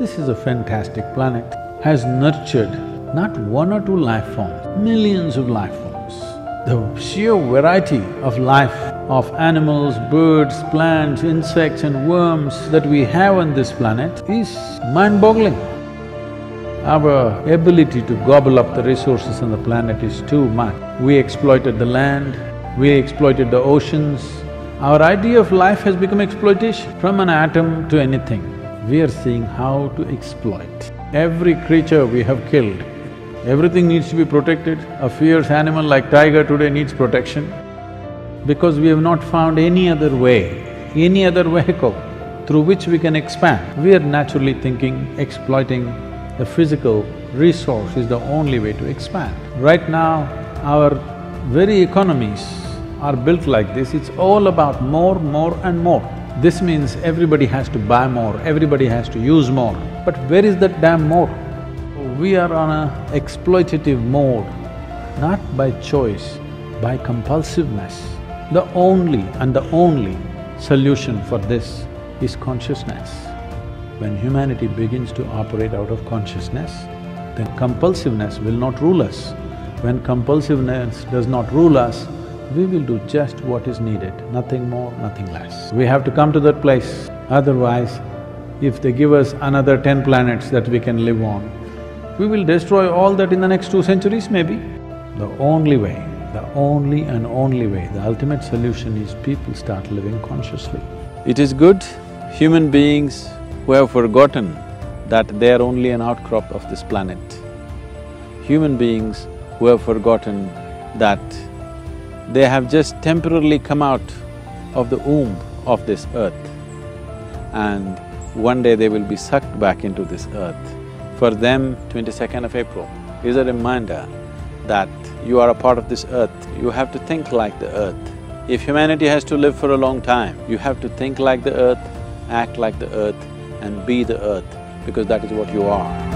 This is a fantastic planet, has nurtured not one or two life forms, millions of life forms. The sheer variety of life of animals, birds, plants, insects and worms that we have on this planet is mind-boggling. Our ability to gobble up the resources on the planet is too much. We exploited the land, we exploited the oceans. Our idea of life has become exploitation. From an atom to anything, we are seeing how to exploit. Every creature we have killed, everything needs to be protected. A fierce animal like tiger today needs protection because we have not found any other way, any other vehicle through which we can expand. We are naturally thinking exploiting the physical resource is the only way to expand. Right now, our very economies are built like this, it's all about more, more and more. This means everybody has to buy more, everybody has to use more. But where is that damn more? We are on a exploitative mode, not by choice, by compulsiveness. The only and the only solution for this is consciousness. When humanity begins to operate out of consciousness, then compulsiveness will not rule us. When compulsiveness does not rule us, we will do just what is needed, nothing more, nothing less. We have to come to that place, otherwise if they give us another ten planets that we can live on, we will destroy all that in the next two centuries maybe. The only way, the only and only way, the ultimate solution is people start living consciously. It is good human beings who have forgotten that they are only an outcrop of this planet. Human beings who have forgotten that they have just temporarily come out of the womb of this earth and one day they will be sucked back into this earth. For them, twenty-second of April is a reminder that you are a part of this earth, you have to think like the earth. If humanity has to live for a long time, you have to think like the earth, act like the earth and be the earth because that is what you are.